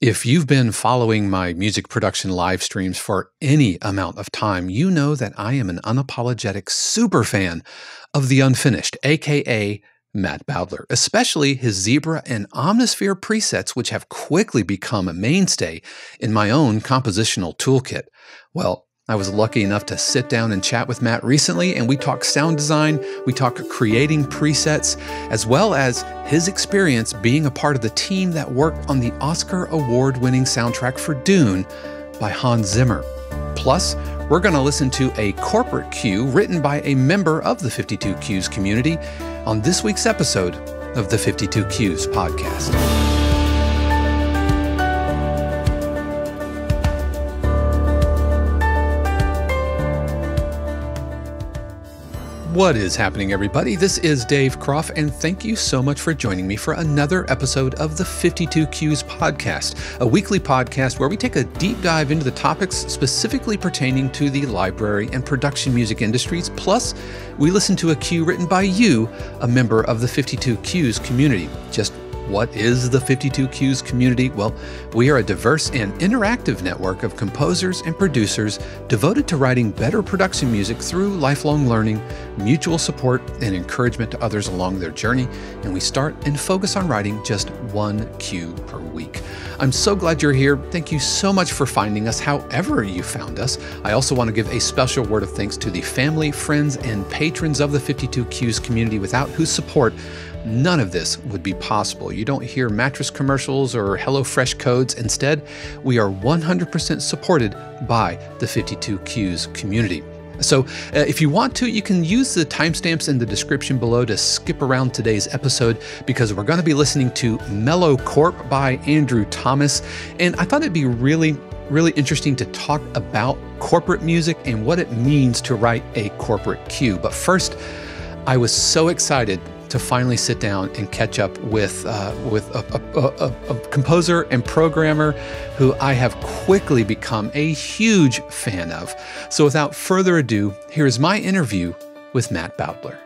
If you've been following my music production live streams for any amount of time, you know that I am an unapologetic super fan of The Unfinished, aka Matt Bowdler, especially his Zebra and Omnisphere presets, which have quickly become a mainstay in my own compositional toolkit. Well, I was lucky enough to sit down and chat with Matt recently, and we talked sound design, we talked creating presets, as well as his experience being a part of the team that worked on the Oscar award winning soundtrack for Dune by Hans Zimmer. Plus, we're going to listen to a corporate cue written by a member of the 52 Cues community on this week's episode of the 52 Cues podcast. What is happening, everybody? This is Dave Kropf, and thank you so much for joining me for another episode of the 52 Cues podcast, a weekly podcast where we take a deep dive into the topics specifically pertaining to the library and production music industries. Plus, we listen to a cue written by you, a member of the 52 Cues community. Just what is the 52 Cues community? Well, we are a diverse and interactive network of composers and producers devoted to writing better production music through lifelong learning, mutual support, and encouragement to others along their journey. And we start and focus on writing just one cue per week. I'm so glad you're here. Thank you so much for finding us, however, you found us. I also want to give a special word of thanks to the family, friends, and patrons of the 52 Cues community without whose support None of this would be possible. You don't hear mattress commercials or HelloFresh codes. Instead, we are 100% supported by the 52 Cues community. So, uh, if you want to, you can use the timestamps in the description below to skip around today's episode because we're going to be listening to Mellow Corp by Andrew Thomas. And I thought it'd be really, really interesting to talk about corporate music and what it means to write a corporate cue. But first, I was so excited to finally sit down and catch up with uh, with a, a, a, a, composer and programmer who I have quickly become a huge fan of. So, without further ado, here is my interview with Matt Bowdler.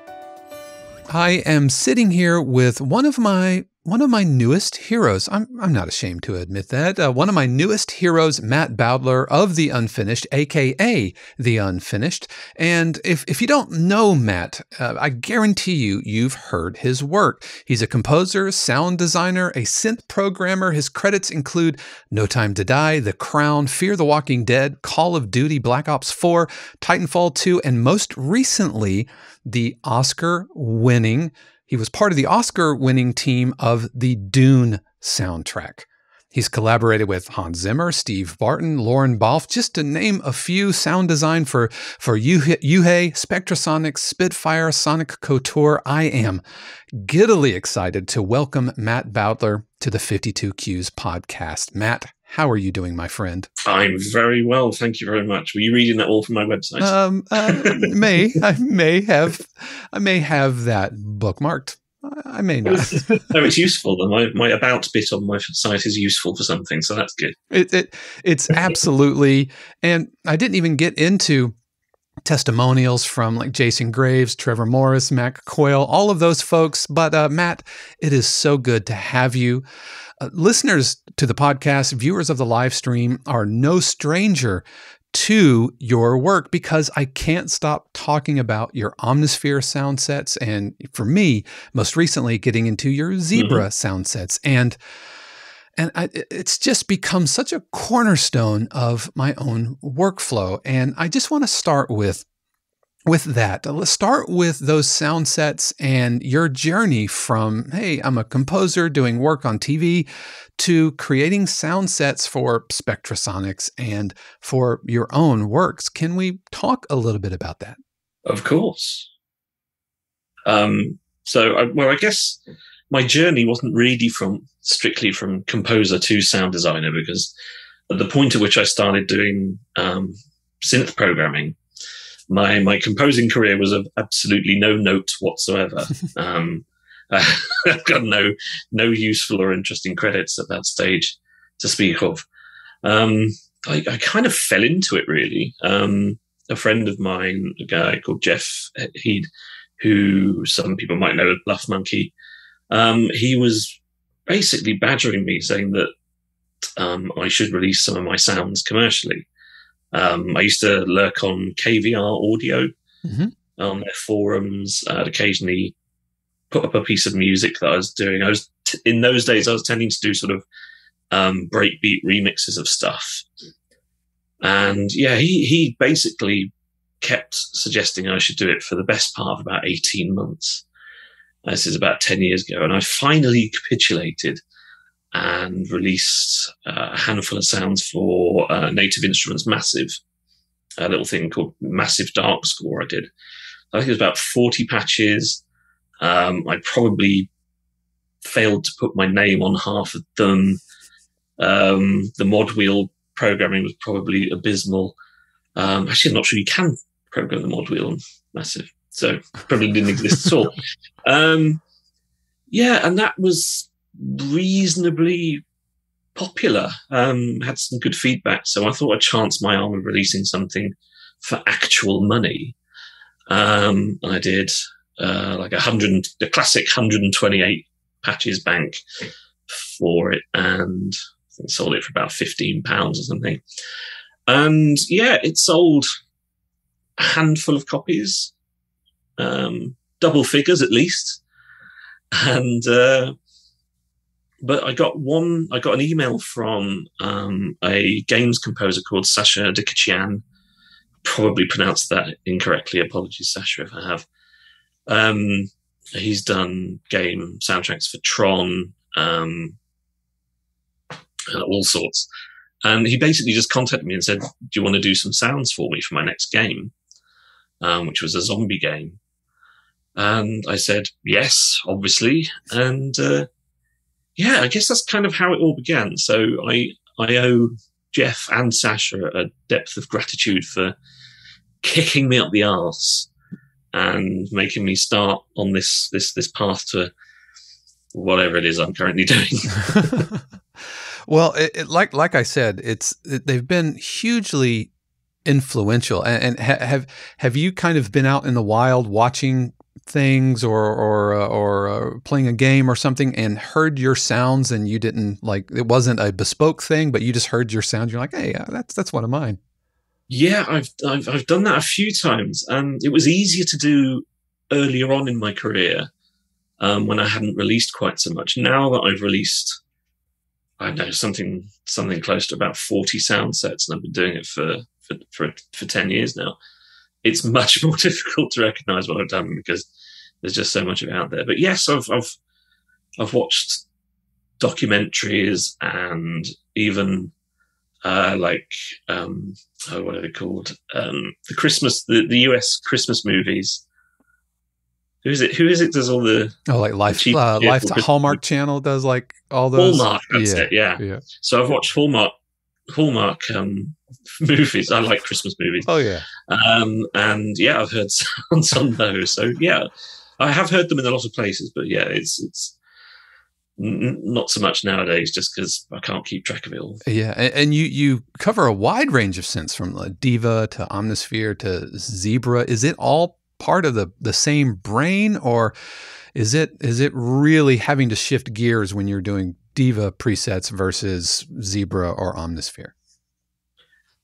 I am sitting here with one of my one of my newest heroes. I'm, I'm not ashamed to admit that. Uh, one of my newest heroes, Matt Bowdler of The Unfinished, aka The Unfinished. And if, if you don't know Matt, uh, I guarantee you, you've heard his work. He's a composer, sound designer, a synth programmer. His credits include No Time to Die, The Crown, Fear the Walking Dead, Call of Duty, Black Ops 4, Titanfall 2, and most recently, the Oscar winning he was part of the Oscar winning team of the Dune soundtrack. He's collaborated with Hans Zimmer, Steve Barton, Lorne Balfe, just to name a few sound design for, for u-he, Spectrasonics, Spitfire, Sonic Couture. I am giddily excited to welcome Matt Bowdler to the 52 Cues podcast. Matt, how are you doing, my friend? I'm very well, thank you very much. Were you reading that all from my website? Um, uh, may I may have I may have that bookmarked. I may not. no, it's useful. My my about bit on my site is useful for something, so that's good. It, it it's absolutely, and I didn't even get into testimonials from like Jason Graves, Trevor Morris, Mac Coyle, all of those folks. But uh, Matt, it is so good to have you. Uh, listeners to the podcast, viewers of the live stream are no stranger to your work because I can't stop talking about your Omnisphere sound sets. And for me, most recently, getting into your Zebra mm-hmm. sound sets. And and I, it's just become such a cornerstone of my own workflow. And I just want to start with with that. Let's start with those sound sets and your journey from, hey, I'm a composer doing work on TV to creating sound sets for Spectrasonics and for your own works. Can we talk a little bit about that? Of course. Um, so, I, well, I guess my journey wasn't really from strictly from composer to sound designer because at the point at which I started doing um, synth programming, my my composing career was of absolutely no note whatsoever. um, I've got no no useful or interesting credits at that stage to speak of. Um, I, I, kind of fell into it really. Um, a friend of mine, a guy called Jeff Heed, who some people might know, Luff Monkey, um, he was basically badgering me, saying that um, I should release some of my sounds commercially. Um, I used to lurk on KVR Audio mm-hmm. on their forums. I'd occasionally put up a piece of music that I was doing. I was t- in those days I was tending to do sort of um, breakbeat remixes of stuff. And yeah, he he basically kept suggesting I should do it for the best part of about 18 months. This is about 10 years ago. And I finally capitulated and released uh, a handful of sounds for uh, Native Instruments Massive, a little thing called Massive Dark Score I did. I think it was about 40 patches. Um, I probably failed to put my name on half of them. Um, the mod wheel programming was probably abysmal. Um, actually, I'm not sure you can program the mod wheel on Massive, so probably didn't exist at all. Um, yeah, and that was reasonably popular. Um, had some good feedback, so I thought I'd chance my arm of releasing something for actual money. Um, I did uh, like a hundred, the classic 128 patches bank for it, and sold it for about 15 pounds or something. And yeah, it sold a handful of copies, um, double figures at least. And uh, but I got one. I got an email from um, a games composer called Sasha Dikiciyan. Probably pronounced that incorrectly. Apologies, Sasha, if I have. Um, he's done game soundtracks for Tron, um, all sorts. And he basically just contacted me and said, "Do you want to do some sounds for me for my next game?" Um, which was a zombie game. And I said, "Yes, obviously." And uh, yeah, I guess that's kind of how it all began. So I I owe Jeff and Sasha a depth of gratitude for kicking me up the arse and making me start on this this this path to whatever it is I'm currently doing. well, it, it, like like I said, it's it, they've been hugely influential. And, and ha- have have you kind of been out in the wild watching things or or uh, or uh, playing a game or something and heard your sounds and you didn't like it wasn't a bespoke thing but you just heard your sounds you're like hey uh, that's that's one of mine. Yeah I've, I've i've done that a few times and it was easier to do earlier on in my career um, when i hadn't released quite so much. Now that i've released i know something something close to about 40 sound sets and i've been doing it for for for, for 10 years now it's much more difficult to recognize what I've done because there's just so much of it out there. But yes, I've I've I've watched documentaries and even uh, like um, oh, what are they called? Um, the Christmas, the, the US Christmas movies. Who is it? Who is it? Does all the oh like life uh, life Hallmark Channel does like all those Hallmark. That's yeah, it. Yeah. yeah. So I've watched Hallmark Hallmark um, movies. I like Christmas movies. Oh yeah. Um, and yeah, I've heard sounds on those. So yeah, I have heard them in a lot of places, but yeah, it's it's n- not so much nowadays, just because I can't keep track of it all. Yeah, and, and you you cover a wide range of synths from like Diva to Omnisphere to Zebra. Is it all part of the the same brain, or is it is it really having to shift gears when you're doing Diva presets versus Zebra or Omnisphere?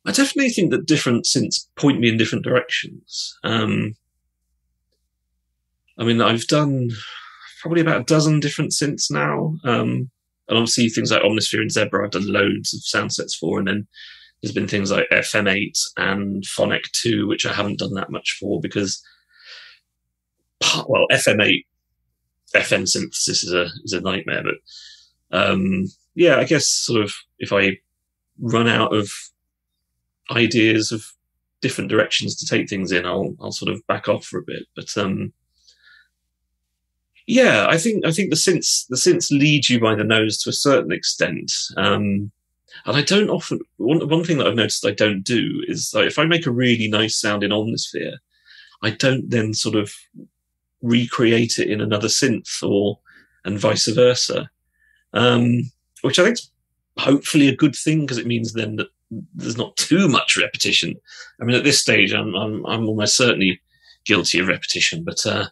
I definitely think that different synths point me in different directions. Um, I mean, I've done probably about a dozen different synths now. Um, and obviously things like Omnisphere and Zebra, I've done loads of sound sets for. And then there's been things like FM8 and Phonic 2, which I haven't done that much for because, well, FM8, FM synthesis is a, is a nightmare. But um, yeah, I guess sort of if I run out of ideas of different directions to take things in, I'll I'll sort of back off for a bit. But um, yeah, I think I think the synths the synths lead you by the nose to a certain extent. Um, and I don't often one one thing that I've noticed I don't do is like, if I make a really nice sound in Omnisphere, I don't then sort of recreate it in another synth or and vice versa. Um, which I think is hopefully a good thing because it means then that there's not too much repetition. I mean, at this stage, I'm I'm, I'm almost certainly guilty of repetition, but uh,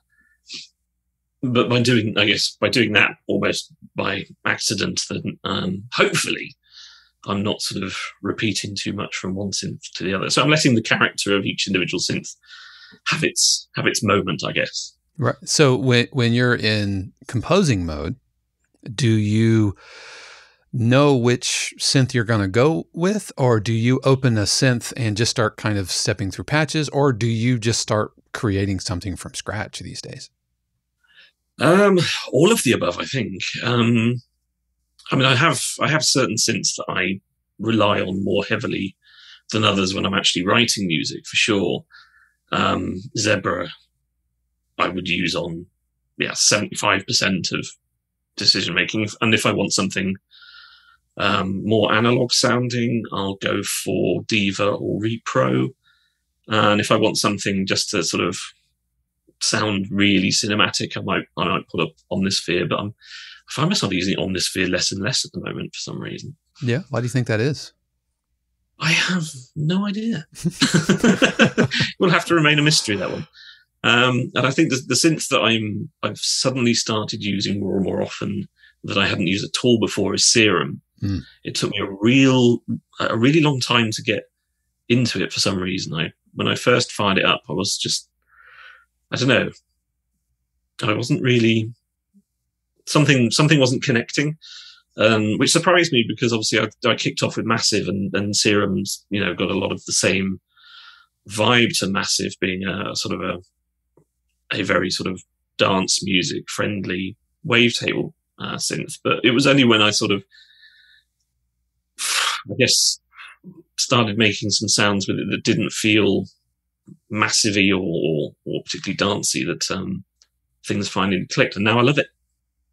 but by doing, I guess, by doing that almost by accident, then um, hopefully I'm not sort of repeating too much from one synth to the other. So I'm letting the character of each individual synth have its have its moment, I guess. Right. So when when you're in composing mode, do you know which synth you're going to go with or do you open a synth and just start kind of stepping through patches or do you just start creating something from scratch these days? Um, all of the above, I think. Um, I mean, I have I have certain synths that I rely on more heavily than others when I'm actually writing music, for sure. Um, Zebra, I would use on yeah seventy five percent of decision making, and if I want something um, more analog sounding, I'll go for Diva or Repro. And if I want something just to sort of sound really cinematic, I might I might put up Omnisphere, but I'm I find myself using Omnisphere less and less at the moment for some reason. Yeah. Why do you think that is? I have no idea. we'll have to remain a mystery that one. Um, and I think the, the synth that I'm I've suddenly started using more and more often that I hadn't used at all before is Serum. Mm. It took me a real a really long time to get into it for some reason. I when I first fired it up, I was just I don't know. I wasn't really something something wasn't connecting, um, which surprised me because obviously I, I, kicked off with Massive and, and Serum's you know got a lot of the same vibe to Massive being a sort of a a very sort of dance music friendly wavetable uh, synth. But it was only when I sort of I guess started making some sounds with it that didn't feel massively or, or, particularly dancey that um, things finally clicked. And now I love it.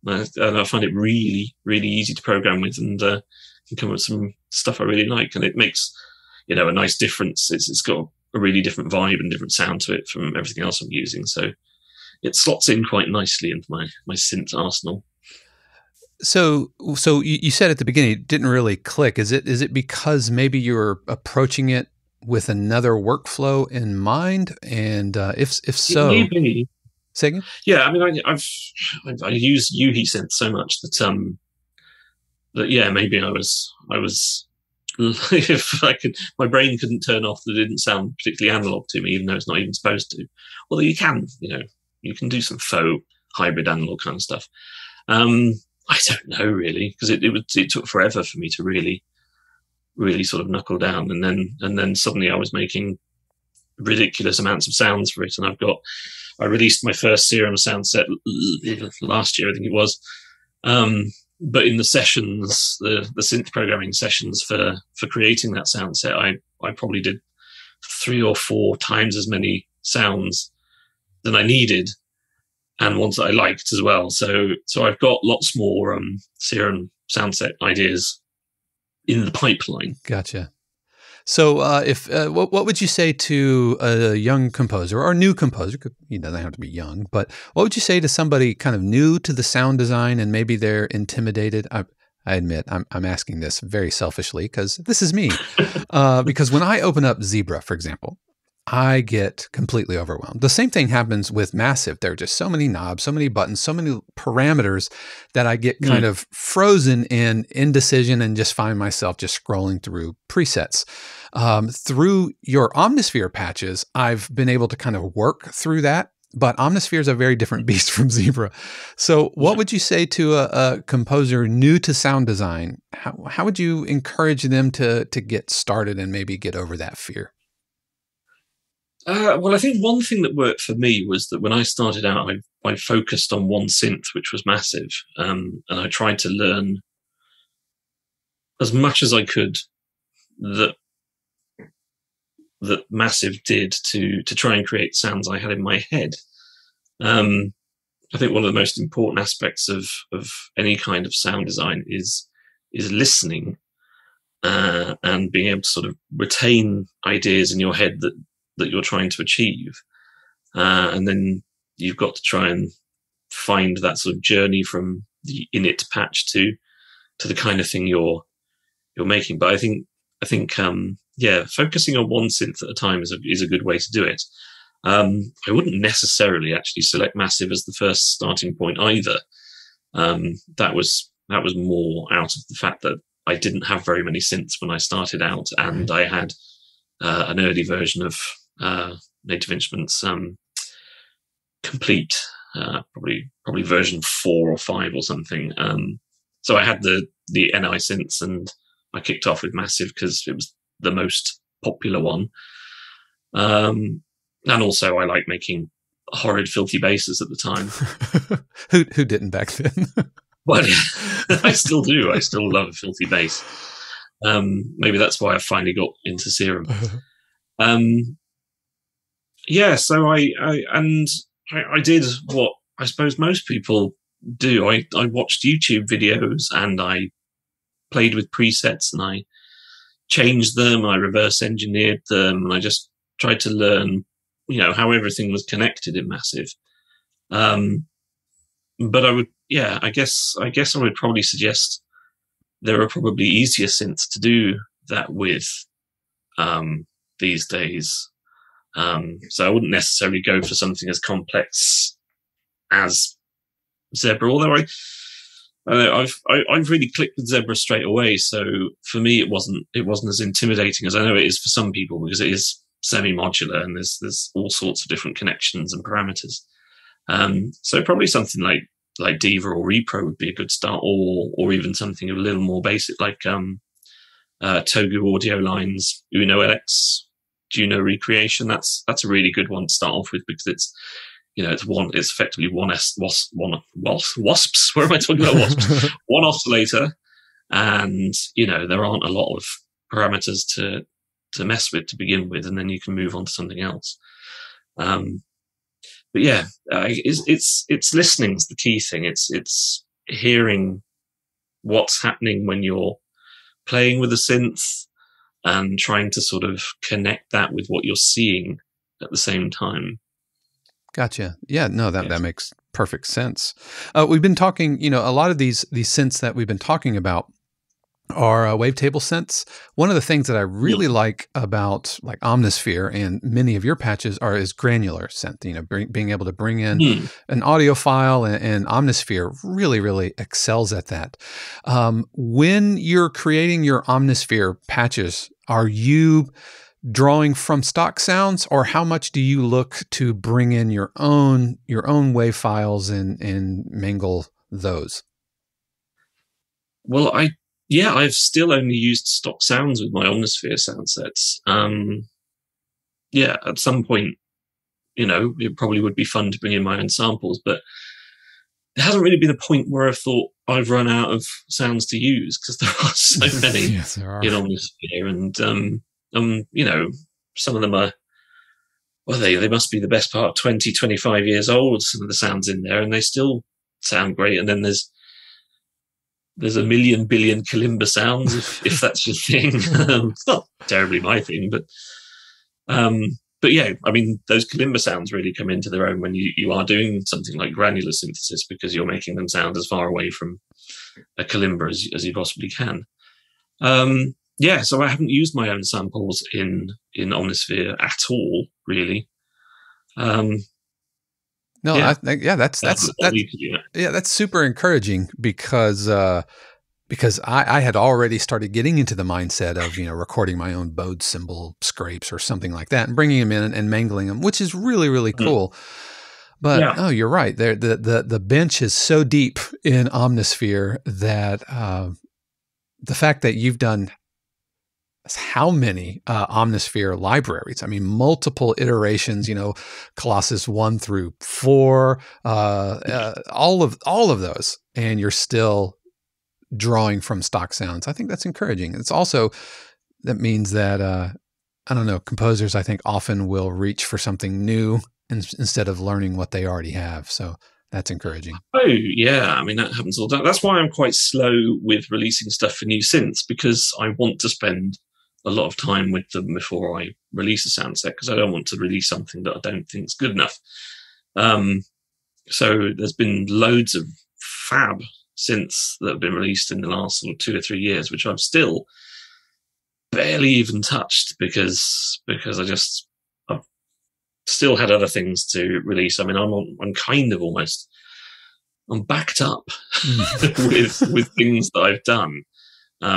And I find it really, really easy to program with and uh, can come up with some stuff I really like. And it makes, you know, a nice difference. It's, it's got a really different vibe and different sound to it from everything else I'm using. So it slots in quite nicely into my, my synth arsenal. So, so you, you said at the beginning it didn't really click. Is it is it because maybe you're approaching it with another workflow in mind? And uh, if if so, maybe. Say Yeah, I mean, I, I've, I've I use u-he synth so much that um that yeah, maybe I was I was if I could, my brain couldn't turn off that didn't sound particularly analog to me, even though it's not even supposed to. Although you can, you know, you can do some faux hybrid analog kind of stuff. Um, I don't know really because it, it was, it took forever for me to really, really sort of knuckle down. And then, and then suddenly I was making ridiculous amounts of sounds for it. And I've got, I released my first Serum sound set last year, I think it was. Um, but in the sessions, the, the synth programming sessions for, for creating that sound set, I, I probably did three or four times as many sounds than I needed and ones that I liked as well. So so I've got lots more um, Serum soundset ideas in the pipeline. Gotcha. So, uh, if uh, what, what would you say to a young composer or new composer? He doesn't have to be young, but what would you say to somebody kind of new to the sound design and maybe they're intimidated? I, I admit I'm, I'm asking this very selfishly because this is me. uh, because when I open up Zebra, for example, I get completely overwhelmed. The same thing happens with Massive. There are just so many knobs, so many buttons, so many parameters that I get kind mm. of frozen in indecision and just find myself just scrolling through presets. Um, through your Omnisphere patches, I've been able to kind of work through that. But Omnisphere is a very different beast from Zebra. So, what would you say to a, a, composer new to sound design? How, how would you encourage them to to get started and maybe get over that fear? Uh, well, I think one thing that worked for me was that when I started out, I, I focused on one synth, which was massive, um, and I tried to learn as much as I could that that massive did to to try and create sounds I had in my head. Um, I think one of the most important aspects of of any kind of sound design is is listening uh, and being able to sort of retain ideas in your head that that you're trying to achieve. Uh, and then you've got to try and find that sort of journey from the init patch to to the kind of thing you're you're making. But I think I think um, yeah, focusing on one synth at a time is a is a good way to do it. Um, I wouldn't necessarily actually select massive as the first starting point either. Um, that was that was more out of the fact that I didn't have very many synths when I started out, and I had uh, an early version of uh, Native Instruments um, Komplete, uh, probably probably version four or five or something. Um, so I had the the NI synths, and I kicked off with Massive because it was the most popular one. Um, and also, I like making horrid, filthy basses at the time. who who didn't back then? well, I still do. I still love a filthy bass. Um, maybe that's why I finally got into Serum. Um, yeah, so I, I and I, I, did what I suppose most people do. I, I watched YouTube videos and I played with presets and I changed them. I reverse engineered them and I just tried to learn, you know, how everything was connected in Massive. Um, but I would, yeah, I guess, I guess I would probably suggest there are probably easier synths to do that with, um, these days. Um, so I wouldn't necessarily go for something as complex as Zebra, although I, I have i have really clicked with Zebra straight away. So for me, it wasn't it wasn't as intimidating as I know it is for some people because it is semi-modular and there's there's all sorts of different connections and parameters. Um, so probably something like like Diva or Repro would be a good start, or or even something a little more basic like um, uh, Togu Audio Lines U-NO-LX Juno recreation. That's that's a really good one to start off with because it's you know it's one it's effectively one s wasp one wasp, wasps. Where am I talking about wasps? one oscillator, and you know there aren't a lot of parameters to to mess with to begin with, and then you can move on to something else. Um, but yeah, uh, it's, it's it's listening is the key thing. It's it's hearing what's happening when you're playing with a synth and trying to sort of connect that with what you're seeing at the same time. Gotcha. Yeah, no, that, yes. that makes perfect sense. Uh, we've been talking, you know, a lot of these these synths that we've been talking about are uh, wavetable synths. One of the things that I really yeah. like about like Omnisphere and many of your patches are is granular synth. You know, bring, being able to bring in mm. an audio file and, and, Omnisphere really, really excels at that. Um, when you're creating your Omnisphere patches, are you drawing from stock sounds or how much do you look to bring in your own your own wave files and and mangle those well i yeah i've still only used stock sounds with my omnisphere sound sets um yeah at some point you know it probably would be fun to bring in my own samples but there hasn't really been a point where I've thought I've run out of sounds to use because there are so many yes, there are. in Omnisphere, and um, um, you know, some of them are well, they they must be the best part 20, 25 years old. Some of the sounds in there, and they still sound great. And then there's there's a million billion kalimba sounds if, if that's your thing. um, it's not terribly my thing, but um, but yeah, I mean, those kalimba sounds really come into their own when you, you are doing something like granular synthesis because you're making them sound as far away from a kalimba as, as you possibly can. Um, yeah, so I haven't used my own samples in in Omnisphere at all, really. Um, no, yeah, I, yeah that's that's, that's, that's yeah, that's super encouraging because uh, because I, I, had already started getting into the mindset of you know recording my own bowed cymbal scrapes or something like that and bringing them in and, and mangling them, which is really really mm. cool. Mm. But yeah. oh, you're right. There, the the the bench is so deep in Omnisphere that uh, the fact that you've done how many uh, Omnisphere libraries? I mean, multiple iterations. You know, Colossus one through four, uh, uh, all of all of those, and you're still drawing from stock sounds. I think that's encouraging. It's also that means that uh, I don't know composers. I think often will reach for something new in, instead of learning what they already have. So that's encouraging. Oh yeah, I mean that happens all the time. That's why I'm quite slow with releasing stuff for new synths because I want to spend a lot of time with them before I release a sound set because I don't want to release something that I don't think is good enough. Um, so there's been loads of fab synths that have been released in the last sort of two or three years, which I've still barely even touched because because I just I've still had other things to release. I mean, I'm on, I'm kind of almost I'm backed up hmm. with with things that I've done.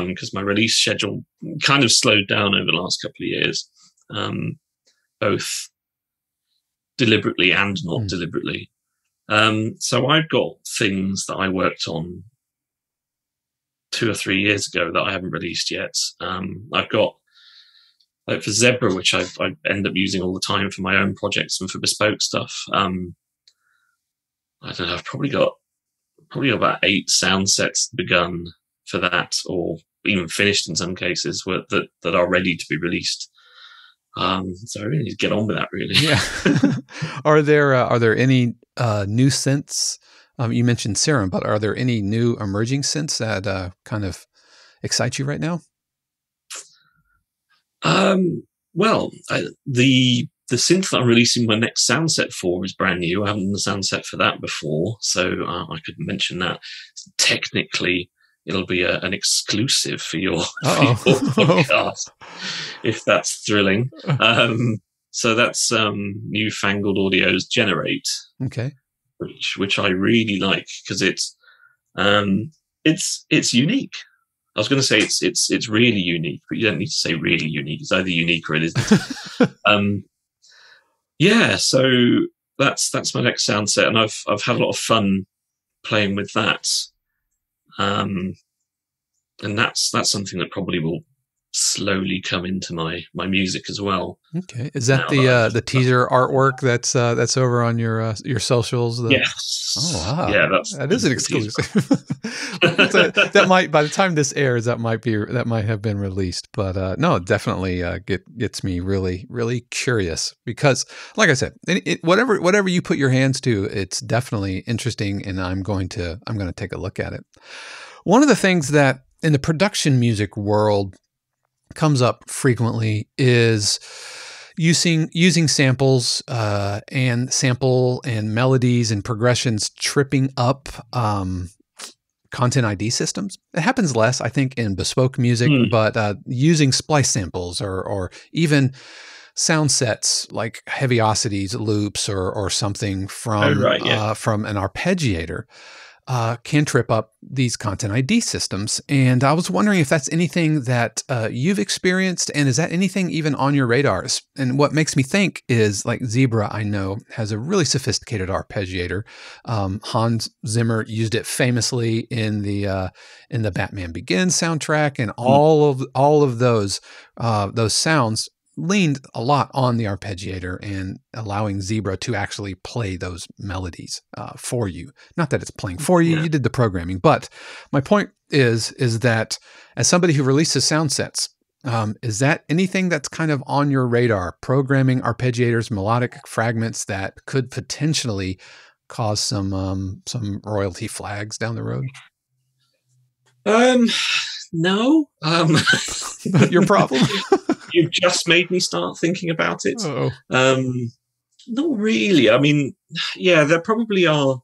Because um, my release schedule kind of slowed down over the last couple of years, um, both deliberately and not mm. deliberately. Um, so I've got things that I worked on two or three years ago that I haven't released yet. Um, I've got like for Zebra, which I, I end up using all the time for my own projects and for bespoke stuff. Um, I don't know. I've probably got probably got about eight sound sets begun for that, or even finished in some cases, where, that that are ready to be released. Um, so I really need to get on with that. Really. Yeah. are there uh, are there any uh, new synths? Um, you mentioned Serum, but are there any new emerging synths that uh, kind of excite you right now? Um, well, I, the the synth that I'm releasing my next sound set for is brand new. I haven't done the sound set for that before, so uh, I could mention that. Technically, it'll be a, an exclusive for your, for your podcast, if that's thrilling. Um, so that's um, newfangled audio's generate. Okay. Which which I really like because it's um, it's it's unique. I was going to say it's it's it's really unique, but you don't need to say really unique. It's either unique or it isn't. um, yeah, so that's that's my next sound set, and I've I've had a lot of fun playing with that. Um, and that's that's something that probably will slowly come into my my music as well. Okay, is that the that uh, the teaser artwork that's uh, that's over on your uh, your socials? The... Yes. Oh wow. Yeah, that's that is an exclusive. that, that might by the time this airs, that might be that might have been released. But uh, no, it definitely uh, get gets me really really curious because, like I said, it, it, whatever whatever you put your hands to, it's definitely interesting, and I'm going to I'm going to take a look at it. One of the things that in the production music world comes up frequently is using using samples uh, and sample and melodies and progressions tripping up um, content ID systems. It happens less, I think, in bespoke music, mm. but uh, using splice samples or or even sound sets like Heavyocity's loops or or something from oh, right, yeah. uh, from an arpeggiator uh, can trip up these content ID systems. And I was wondering if that's anything that uh, you've experienced, and is that anything even on your radars? And what makes me think is like Zebra, I know, has a really sophisticated arpeggiator. Um, Hans Zimmer used it famously in the uh, in the Batman Begins soundtrack, and hmm. all of all of those uh, those sounds leaned a lot on the arpeggiator and allowing Zebra to actually play those melodies uh, for you. Not that it's playing for you, yeah. you did the programming. But my point is, is that as somebody who releases sound sets, um, is that anything that's kind of on your radar? Programming arpeggiators, melodic fragments that could potentially cause some um, some royalty flags down the road? Um, no. Um, your problem. you've just made me start thinking about it. Um, not really. I mean, yeah, there probably are.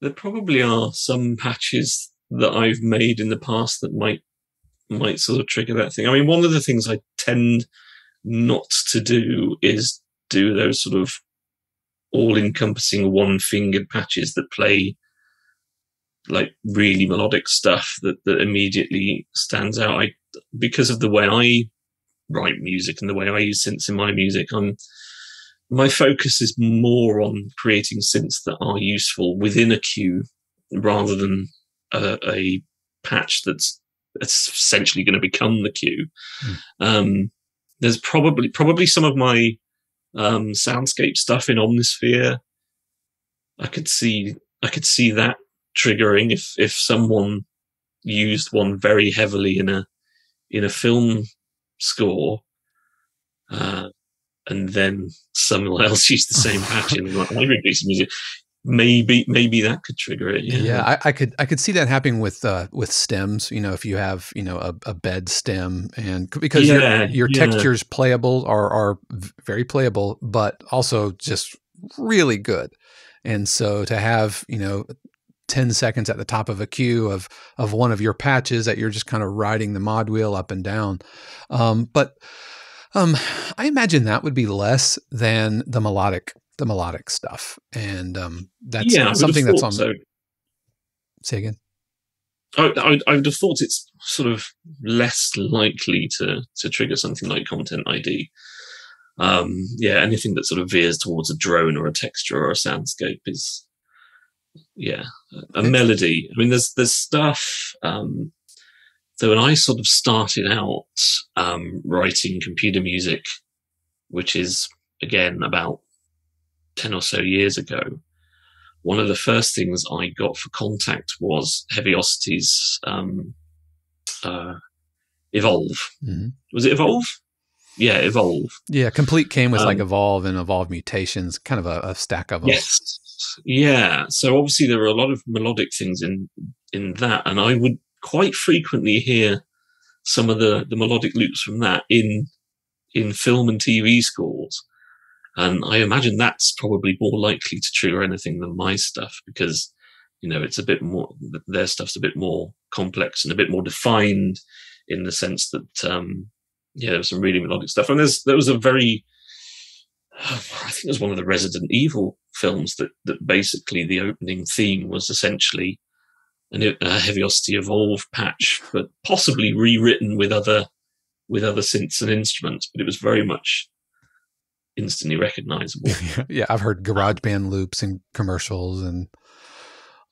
There probably are some patches that I've made in the past that might might sort of trigger that thing. I mean, one of the things I tend not to do is do those sort of all-encompassing one-fingered patches that play like really melodic stuff that that immediately stands out. I because of the way I write music and the way I use synths in my music, I'm my focus is more on creating synths that are useful within a cue rather than a, a patch that's essentially going to become the cue. Mm. Um, there's probably probably some of my um, soundscape stuff in Omnisphere. I could see I could see that triggering if if someone used one very heavily in a in a film score, uh, and then someone else used the same patch and like, I release music. Maybe, maybe that could trigger it. Yeah, yeah I, I, could, I could see that happening with uh, with stems. You know, if you have, you know, a, a bed stem, and because yeah, your your yeah. textures playable are are very playable, but also just really good. And so to have, you know, 10 seconds at the top of a cue of of one of your patches that you're just kind of riding the mod wheel up and down. Um, but um, I imagine that would be less than the melodic the melodic stuff, and um, that's yeah, something that's on. So. Say again. I, I, I, would have thought it's sort of less likely to to trigger something like content ID. Um, yeah, anything that sort of veers towards a drone or a texture or a soundscape is, yeah, a, melody. I mean, there's there's stuff. Um, so when I sort of started out um, writing computer music, which is again about ten or so years ago, one of the first things I got for Kontakt was Heavyocity's um, uh, Evolve. Mm-hmm. Was it Evolve? Yeah, Evolve. Yeah, Komplete came with um, like Evolve and Evolve Mutations, kind of a, a stack of them. Yes. Yeah. So obviously there are a lot of melodic things in in that, and I would quite frequently hear some of the the melodic loops from that in in film and TV scores. And I imagine that's probably more likely to trigger anything than my stuff because, you know, it's a bit more, their stuff's a bit more complex and a bit more defined in the sense that, um, yeah, there was some really melodic stuff. And there's, there was a very, I think it was one of the Resident Evil films that, that basically the opening theme was essentially an, a Heavyocity Evolve patch, but possibly rewritten with other, with other synths and instruments. But it was very much instantly recognizable. yeah, I've heard GarageBand loops and commercials and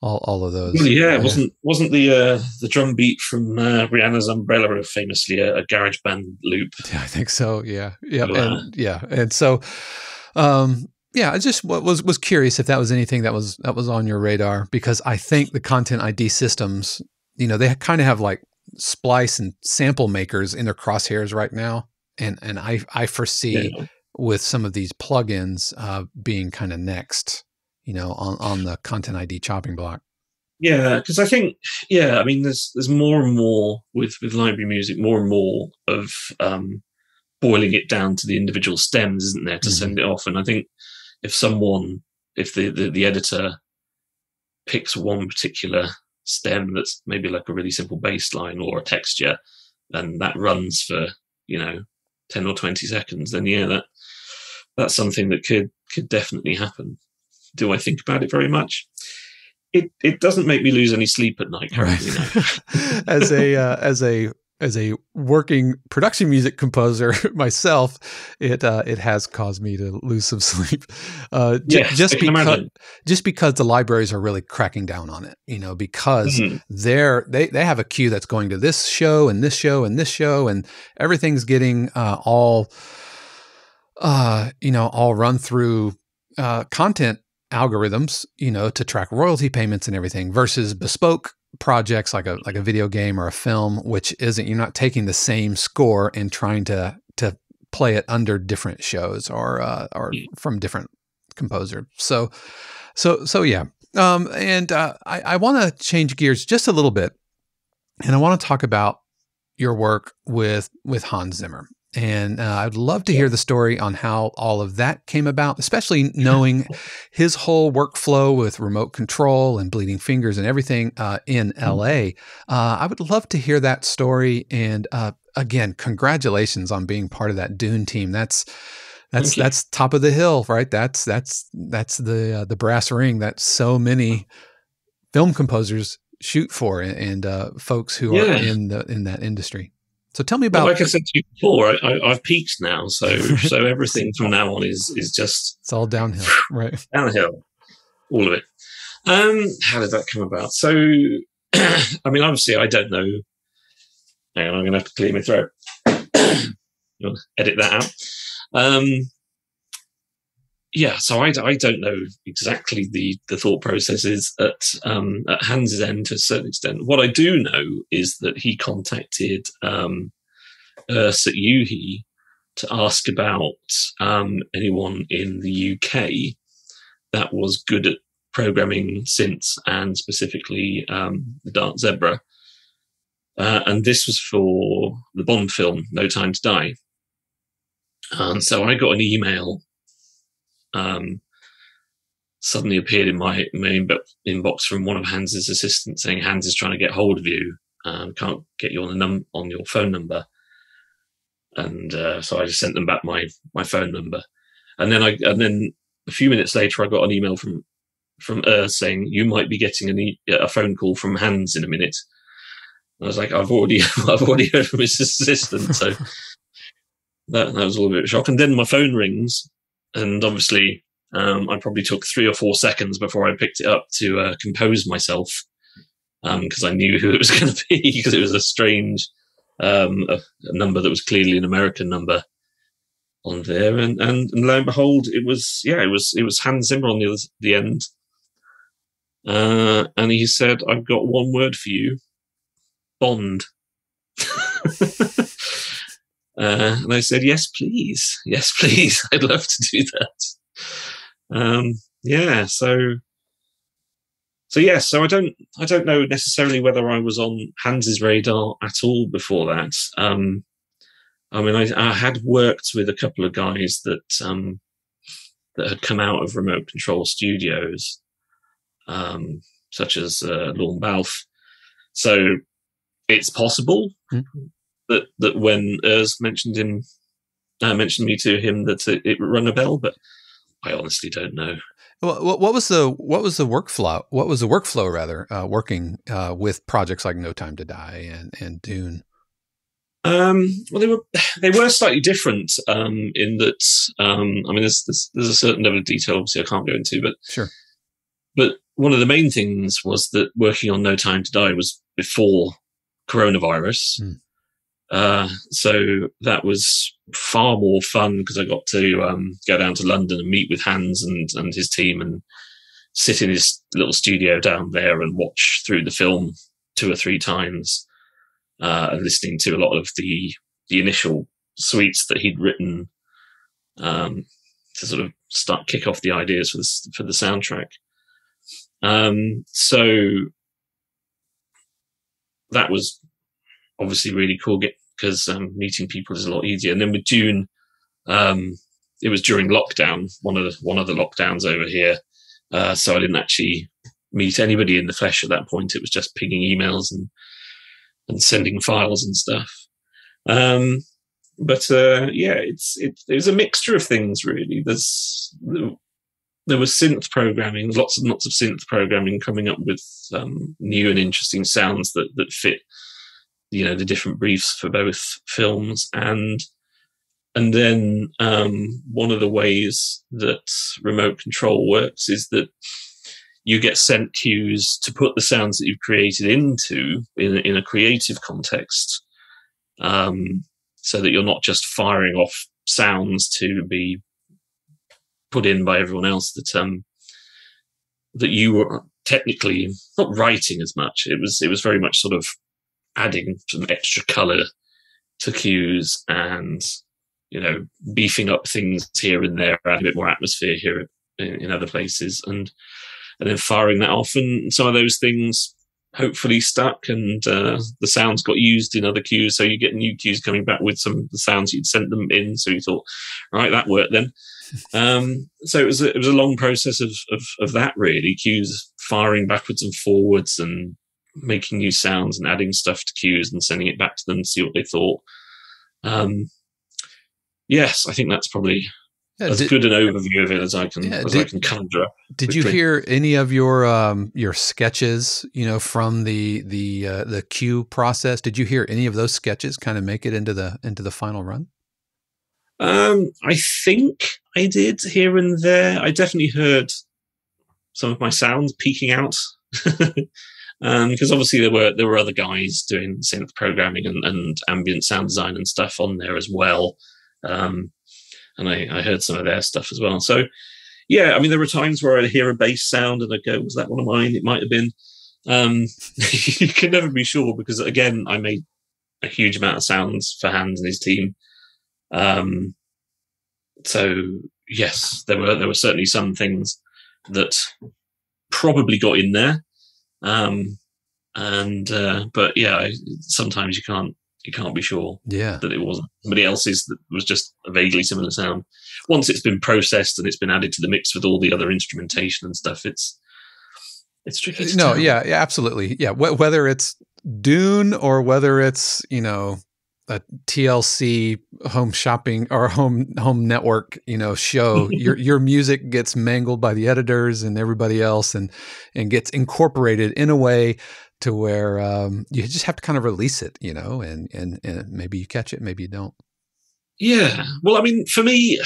all, all of those. Well, yeah, wasn't wasn't the uh, the drum beat from uh, Rihanna's Umbrella famously a, a GarageBand loop? Yeah, I think so. Yeah, yeah, and, yeah, and so. Um, yeah, I just was was curious if that was anything that was that was on your radar because I think the content ID systems, you know, they kind of have like splice and sample makers in their crosshairs right now, and and I I foresee yeah with some of these plugins uh, being kind of next, you know, on, on the content ID chopping block. Yeah, because I think, yeah, I mean, there's there's more and more with with library music, more and more of um, boiling it down to the individual stems, isn't there, to mm-hmm. send it off? And I think if someone, if the, the the editor picks one particular stem that's maybe like a really simple baseline or a texture, and that runs for you know 10 or 20 seconds, then yeah, that that's something that could could definitely happen. Do I think about it very much? It it doesn't make me lose any sleep at night. Right. as a uh, as a as a working production music composer myself, it uh, it has caused me to lose some sleep. Uh, j- yes, just because just because the libraries are really cracking down on it, you know, because mm-hmm. they're they they have a cue that's going to this show and this show and this show, and everything's getting uh, all uh, you know, all run through uh, content algorithms, you know, to track royalty payments and everything versus bespoke projects like a like a video game or a film, which isn't you're not taking the same score and trying to to play it under different shows or uh, or from different composer. So so so yeah. Um, and uh, I, I want to change gears just a little bit, and I want to talk about your work with with Hans Zimmer. And uh, I'd love to hear the story on how all of that came about, especially knowing his whole workflow with remote control and bleeding fingers and everything uh, in mm-hmm. LA. Uh, I would love to hear that story. And uh, again, congratulations on being part of that Dune team. That's that's that's top of the hill, right? That's that's that's the uh, the brass ring that so many film composers shoot for, and, and uh, folks who yeah. are in the in that industry. So tell me about. Well, like I said to you before, I, have peaked now, so so everything from now on is is just it's all downhill, right? Downhill, all of it. Um, how did that come about? So, I mean, obviously, I don't know. Hang on, I'm going to have to clear my throat. You'll edit that out. Um, yeah, so I, I don't know exactly the, the thought processes at um, at Hans's end to a certain extent. What I do know is that he contacted um, Urs at u-he to ask about um, anyone in the UK that was good at programming synths and specifically um, the Dark Zebra. Uh, and this was for the Bond film, No Time to Die. And so I got an email um, suddenly appeared in my, my inbox from one of Hans's assistants saying Hans is trying to get hold of you. Um, can't get you on the num on your phone number. And uh, so I just sent them back my my phone number, and then I and then a few minutes later I got an email from from Urs saying you might be getting an e- a phone call from Hans in a minute. And I was like, I've already, I've already heard from his assistant, so that that was a little bit of a shock. And then my phone rings, and obviously, um, I probably took three or four seconds before I picked it up to uh, compose myself because um, I knew who it was going to be because it was a strange um, a, a, number that was clearly an American number on there, and, and and lo and behold, it was yeah, it was it was Hans Zimmer on the other, the end, uh, and he said, "I've got one word for you, Bond." Uh, and I said, yes, please. Yes, please. I'd love to do that. Um, yeah. So, so yeah. So I don't, I don't know necessarily whether I was on Hans's radar at all before that. Um, I mean, I, I, had worked with a couple of guys that, um, that had come out of remote control studios, um, such as, uh, Lorne Balfe. So it's possible. Mm-hmm that that when Urs mentioned him, uh, mentioned me to him, that it, it rung a bell, but I honestly don't know. Well, what was the what was the workflow? What was the workflow rather uh, working uh, with projects like No Time to Die and and Dune? Um, well, they were they were slightly different um, in that. Um, I mean, there's, there's, there's a certain level of detail obviously I can't go into, but sure. But one of the main things was that working on No Time to Die was before coronavirus. Mm. Uh, so that was far more fun because I got to um, go down to London and meet with Hans and, and his team and sit in his little studio down there and watch through the film two or three times, uh, and listening to a lot of the the initial suites that he'd written um, to sort of start kick off the ideas for the for the soundtrack. Um, so that was obviously really cool because um, meeting people is a lot easier. And then with Dune, um, it was during lockdown, one of the one of the lockdowns over here, uh, so I didn't actually meet anybody in the flesh at that point. It was just pinging emails and and sending files and stuff. Um, but uh, yeah, it's it, it was a mixture of things really. There's there was synth programming, lots and lots of synth programming coming up with um, new and interesting sounds that that fit you know the different briefs for both films. And and then um, one of the ways that remote control works is that you get sent cues to put the sounds that you've created into in, in a creative context um, so that you're not just firing off sounds to be put in by everyone else that um, that you were technically not writing as much. It was it was very much sort of adding some extra color to cues and you know beefing up things here and there add a bit more atmosphere here in, in, other places and and then firing that off. And some of those things hopefully stuck and uh, the sounds got used in other cues. So you get new cues coming back with some of the sounds you'd sent them in. So you thought right that worked then. Um, so it was a, it was a long process of, of of that really cues firing backwards and forwards and making new sounds and adding stuff to cues and sending it back to them to see what they thought. Um, yes, I think that's probably yeah, as did, good an overview of it as I can yeah, as did, I can conjure. Did quickly. you hear any of your um, your sketches? You know, from the the uh, the cue process. Did you hear any of those sketches kind of make it into the into the final run? Um, I think I did here and there. I definitely heard some of my sounds peeking out. because um, obviously there were there were other guys doing synth programming and, and ambient sound design and stuff on there as well, um, and I, I, heard some of their stuff as well. So yeah, I mean there were times where I'd hear a bass sound and I'd go, "Was that one of mine?" It might have been. Um, you can never be sure because again, I made a huge amount of sounds for Hans and his team. Um, so yes, there were there were certainly some things that probably got in there um, and uh, but yeah, sometimes you can't you can't be sure yeah. that it wasn't somebody else's that was just a vaguely similar sound. Once it's been processed and it's been added to the mix with all the other instrumentation and stuff, it's it's tricky. no, tell. yeah, yeah, absolutely, yeah. Wh- whether it's Dune or whether it's you know a TLC home shopping or home home network, you know, show, your your music gets mangled by the editors and everybody else, and and gets incorporated in a way to where um, you just have to kind of release it, you know, and and and maybe you catch it, maybe you don't. Yeah, well, I mean, for me,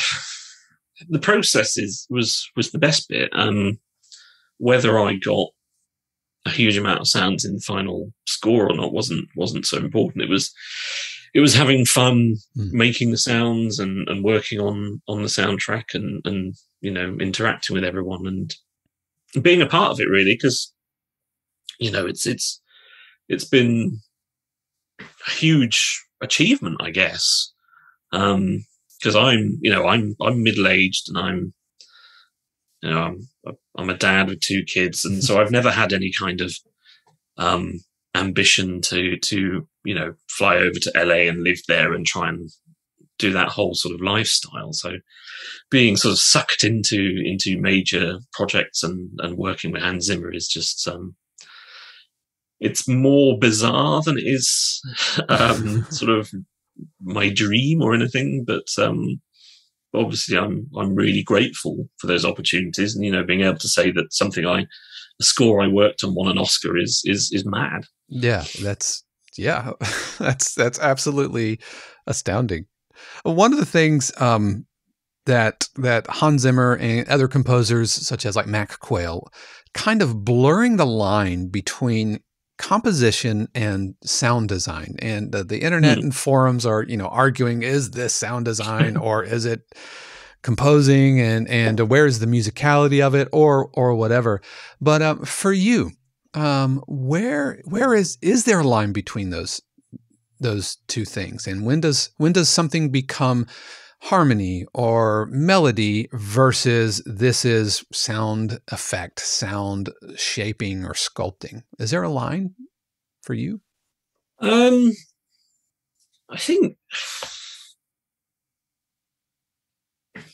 the process is was was the best bit. Um, whether I got a huge amount of sounds in the final score or not wasn't wasn't so important. It was it was having fun mm. making the sounds and, and working on on the soundtrack and and you know interacting with everyone and being a part of it really because you know it's it's it's been a huge achievement I guess um because I'm you know I'm I'm middle aged and I'm you know I'm I'm a dad with two kids and so I've never had any kind of um ambition to to you know fly over to LA and live there and try and do that whole sort of lifestyle. So being sort of sucked into into major projects and and working with Hans Zimmer is just um it's more bizarre than it is um sort of my dream or anything but um obviously I'm I'm really grateful for those opportunities and you know being able to say that something I a score I worked on won an Oscar is is is mad. Yeah, that's yeah, that's that's absolutely astounding. One of the things um, that that Hans Zimmer and other composers such as like Mac Quayle kind of blurring the line between composition and sound design and uh, the internet mm. and forums are you know arguing is this sound design or is it composing and and where is the musicality of it or or whatever. But um, for you um, where where is is there a line between those those two things? And when does when does something become harmony or melody versus this is sound effect sound shaping or sculpting? Is there a line for you? Um i think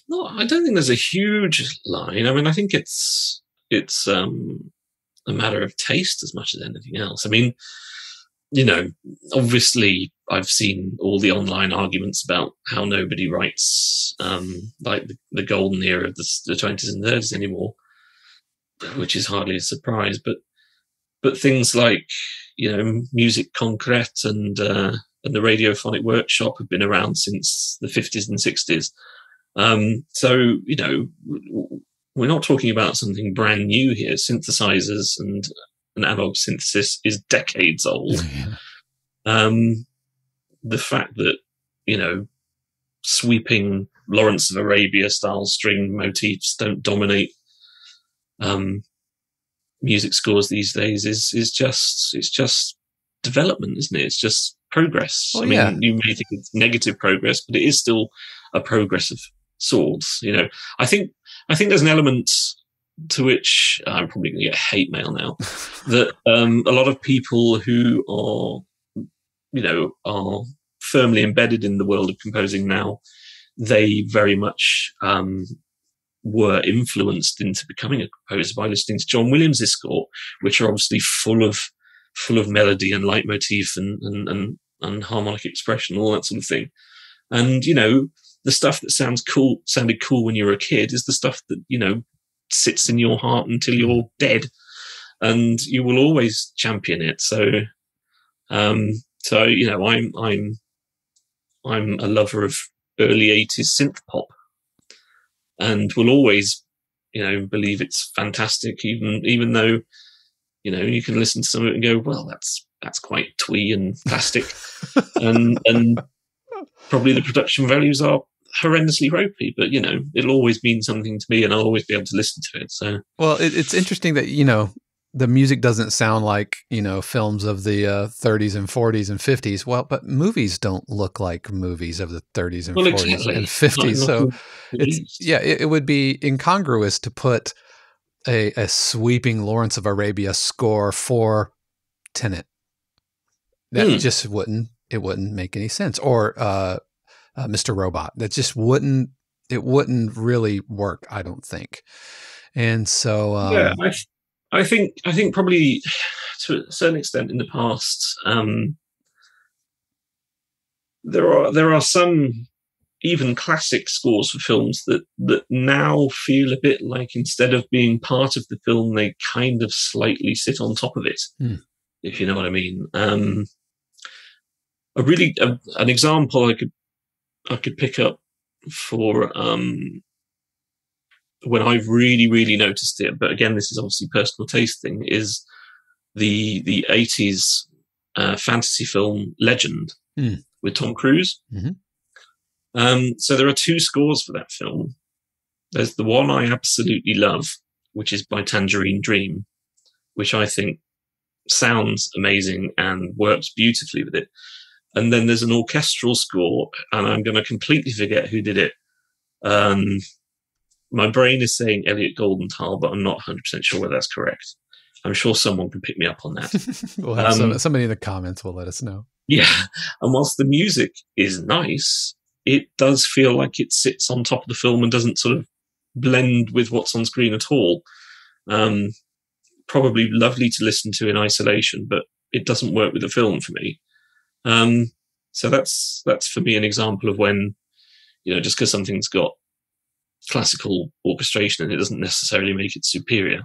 no i don't think there's a huge line i mean i think it's it's um a matter of taste as much as anything else. I mean, you know, obviously, I've seen all the online arguments about how nobody writes um, like the, the, golden era of the, 20s and 30s anymore, which is hardly a surprise. But but things like you know, musique concrète and uh, and the radiophonic workshop have been around since the 50s and 60s. Um, so you know, we're not talking about something brand new here. Synthesizers and an analog synthesis is decades old. Yeah. Um, the fact that, you know, sweeping Lawrence of Arabia style string motifs don't dominate um, music scores these days is is just it's just development, isn't it? It's just progress. I mean, yeah. you may think it's negative progress, but it is still a progress of sorts. You know, I think I think there's an element to which I'm probably going to get hate mail now that um, a lot of people who are, you know, are firmly embedded in the world of composing now, they very much um, were influenced into becoming a composer by listening to John Williams' score, which are obviously full of full of melody and leitmotif and, and, and, and harmonic expression, all that sort of thing. And, you know, the stuff that sounds cool, sounded cool when you were a kid is the stuff that, you know, sits in your heart until you're dead and you will always champion it. So, um, so, you know, I'm, I'm, I'm a lover of early eighties synth pop and will always, you know, believe it's fantastic, even, even though, you know, you can listen to some of it and go, well, that's, that's quite twee and plastic and, and probably the production values are horrendously ropey, but you know, it'll always mean something to me and I'll always be able to listen to it. So, well, it, it's interesting that, you know, the music doesn't sound like, you know, films of the uh, 30s and 40s and 50s. Well, but movies don't look like movies of the 30s and well, 40s exactly. and 50s. so it's, yeah, it, it, would be incongruous to put a, a sweeping Lawrence of Arabia score for Tenet. That hmm. just wouldn't, it wouldn't make any sense. Or, uh, uh, Mr. Robot. That just wouldn't it wouldn't really work, I don't think. And so, um, yeah, I, th- I think I think probably to a certain extent in the past, um, there are there are some even classic scores for films that that now feel a bit like instead of being part of the film, they kind of slightly sit on top of it. Hmm. If you know what I mean. Um, a really a, an example I could I could pick up for um, when I've really really noticed it, but again, this is obviously personal taste thing. Is the the eighties uh, fantasy film Legend Hmm. with Tom Cruise? Mhm. Um, so there are two scores for that film. There's the one I absolutely love, which is by Tangerine Dream, which I think sounds amazing and works beautifully with it. And then there's an orchestral score, and I'm going to completely forget who did it. Um, my brain is saying Elliot Goldenthal, but I'm not 100% sure whether that's correct. I'm sure someone can pick me up on that. we'll have some, Um, somebody in the comments will let us know. Yeah. And whilst the music is nice, it does feel like it sits on top of the film and doesn't sort of blend with what's on screen at all. Um, probably lovely to listen to in isolation, but it doesn't work with the film for me. Um, so that's, that's for me an example of when, you know, just because something's got classical orchestration and it doesn't necessarily make it superior.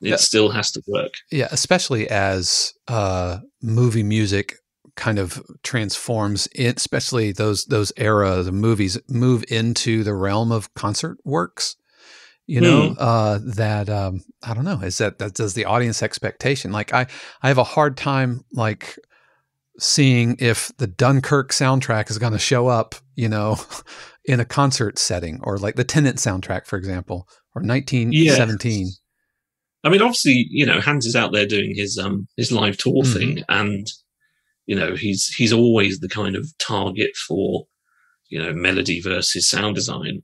It Yeah. still has to work. Yeah, especially as uh, movie music kind of transforms it, especially those those era the movies move into the realm of concert works. You know Hmm. uh, that um, I don't know is that that does the audience expectation. Like I I have a hard time like seeing if the Dunkirk soundtrack is going to show up. You know. In a concert setting, or like the Tenet soundtrack, for example, or 1917. I mean, obviously, you know, Hans is out there doing his um his live tour Mhm. thing, and you know, he's he's always the kind of target for you know melody versus sound design.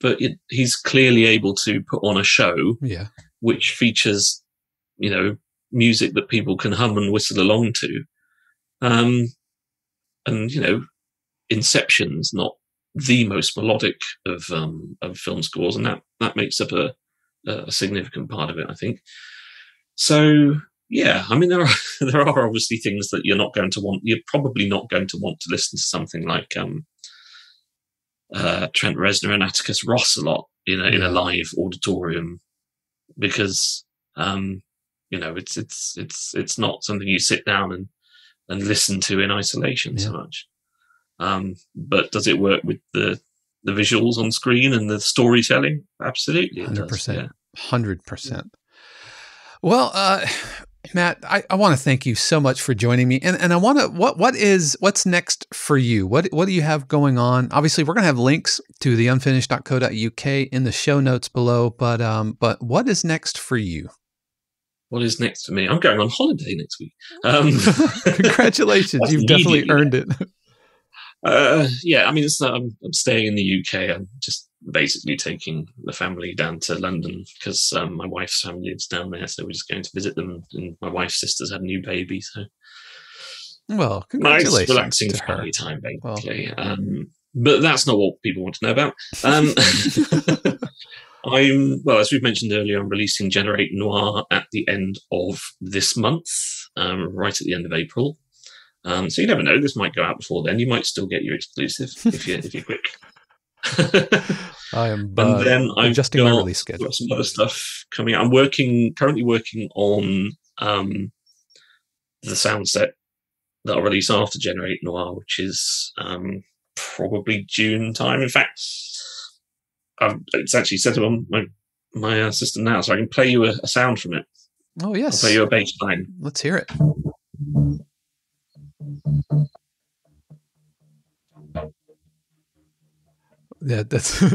But it, he's clearly able to put on a show Yeah, which features, you know, music that people can hum and whistle along to. Um, and you know, Inception's not the most melodic of um, of film scores, and that that makes up a, a significant part of it, I think. So yeah, I mean there are there are obviously things that you're not going to want. You're probably not going to want to listen to something like um, uh, Trent Reznor and Atticus Ross a lot in a, in a live auditorium because um, you know it's it's it's it's not something you sit down and and listen to in isolation so much. Um, but does it work with the the visuals on screen and the storytelling? Absolutely, 100%. Hundred percent. Well, uh, Matt, I, I want to thank you so much for joining me, and and I want to what what is what's next for you? What what do you have going on? Obviously, we're gonna have links to the unfinished.co.uk in the show notes below, but um, but what is next for you? What is next for me? I'm going on holiday next week. Um, Congratulations, you've definitely earned it. Uh, yeah, I mean, it's not, I'm, I'm staying in the UK. I'm just basically taking the family down to London because um, my wife's family lives down there. So we're just going to visit them. And my wife's sister's had a new baby. So Well, nice, relaxing to her. family time, Well, basically. um, but that's not what people want to know about. I'm, well, as we've mentioned earlier, I'm releasing Generate Noir at the end of this month, um, right at the end of April. Um, so you never know. This might go out before then. You might still get your exclusive if you if you're quick. I am and uh, then I've adjusting got, my release schedule. got some other stuff coming out. I'm working currently working on um, the sound set that I'll release after Generate Noir, which is um, probably June time. In fact, I've, it's actually set up on my my uh, system now, so I can play you a, a sound from it. Oh I'll yes, play you a bass line. let's hear it. Yeah, that's.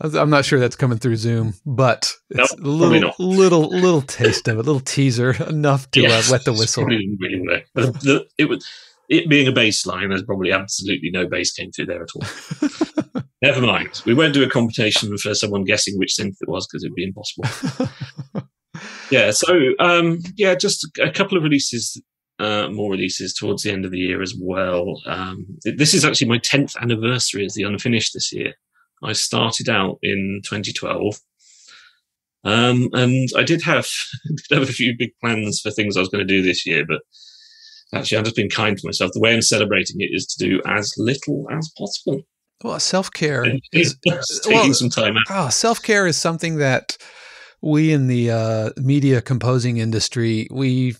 I'm not sure that's coming through Zoom, but it's Nope, a little, little, little taste of it, a little teaser enough to Yes, uh, wet the whistle. Really. But the, it was it being a bass line. There's probably absolutely no bass came through there at all. Never mind. We won't do a competition for someone guessing which synth it was because it'd be impossible. yeah. So um, yeah, just a couple of releases, uh, more releases towards the end of the year as well. Um, this is actually my tenth anniversary as the unfinished this year. I started out in 2012. Um, and I did have did have a few big plans for things I was going to do this year, but actually, I've just been kind to myself. The way I'm celebrating it is to do as little as possible. Well, self care is taking well, some time out. Oh, self care is something that we in the uh, media composing industry we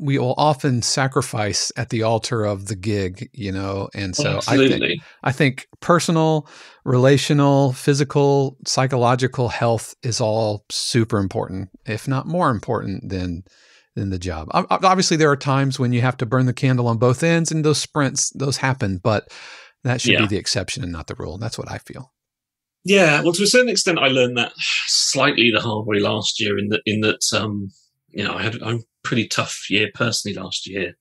we will often sacrifice at the altar of the gig, you know, and so Absolutely. I think I think personal, relational, physical, psychological health is all super important, if not more important than than the job. Obviously, there are times when you have to burn the candle on both ends, and those sprints those happen, but that should yeah. be the exception and not the rule. That's what I feel. Yeah, well, to a certain extent, I learned that slightly the hard way last year. In that, in that, um, you know, I had a pretty tough year personally last year,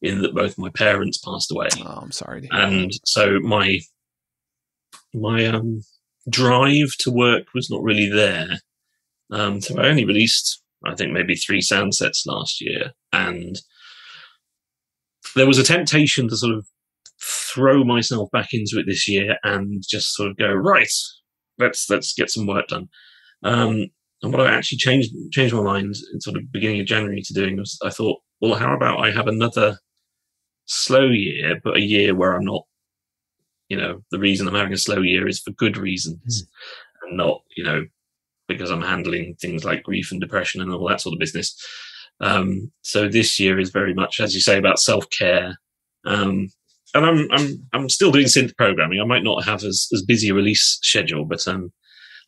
in that both my parents passed away. Oh, I'm sorry. and so my my um, drive to work was not really there. Um, so I only released, I think, maybe three sound sets last year, and there was a temptation to sort of throw myself back into it this year and just sort of go right. Let's let's get some work done. Um, and what I actually changed changed my mind in sort of beginning of January to doing was I thought, well, how about I have another slow year, but a year where I'm not, you know, the reason I'm having a slow year is for good reasons, mm. and not, you know, because I'm handling things like grief and depression and all that sort of business. Um, so this year is very much, as you say, about self care. Um, and I'm I'm I'm still doing synth programming. I might not have as as busy a release schedule, but um,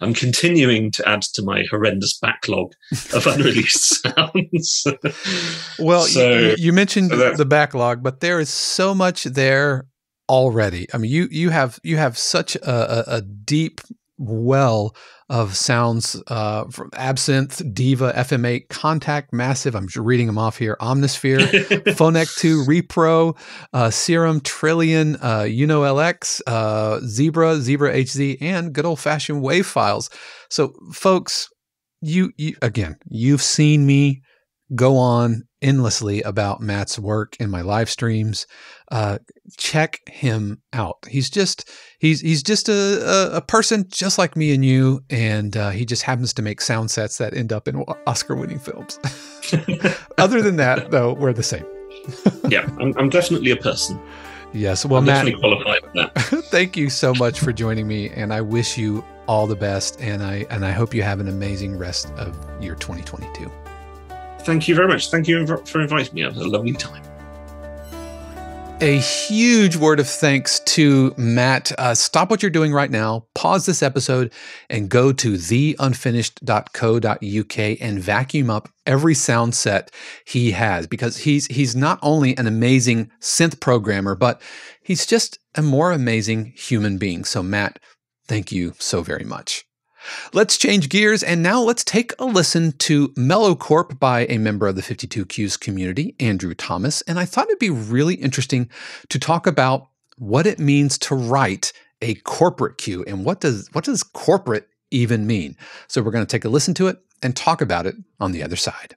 I'm continuing to add to my horrendous backlog of unreleased sounds. well, so, you, you, mentioned so the backlog, but there is so much there already. I mean, you you have you have such a, a, a deep well of sounds uh, from Absynth, Diva, FM8, Kontakt, Massive. I'm just reading them off here. Omnisphere, Phonek 2, Repro, uh, Serum, Trillian, uh, U-NO-LX, uh, Zebra, Zebra HZ, and good old fashioned wave files. So, folks, you, you again, you've seen me go on endlessly about Matt's work in my live streams. Uh, check him out. He's just he's he's just a, a, person just like me and you, and uh, he just happens to make sound sets that end up in Oscar-winning films. Other than that, though, we're the same. yeah, I'm, I'm, definitely a person. Yes, well, I'm Matt, qualified for that. thank you so much for joining me, and I wish you all the best, and I and I hope you have an amazing rest of year 2022 thank you very much. Thank you for inviting me. It was a lovely time. A huge word of thanks to Matt. Uh, stop what you're doing right now, pause this episode, and go to theunfinished.co.uk and vacuum up every sound set he has because he's he's not only an amazing synth programmer, but he's just a more amazing human being. So, Matt, thank you so very much. Let's change gears and now let's take a listen to Mellowcorp by a member of the 52 Cues community, Andrew Thomas. And I thought it'd be really interesting to talk about what it means to write a corporate cue and what does what does corporate even mean. So we're going to take a listen to it and talk about it on the other side.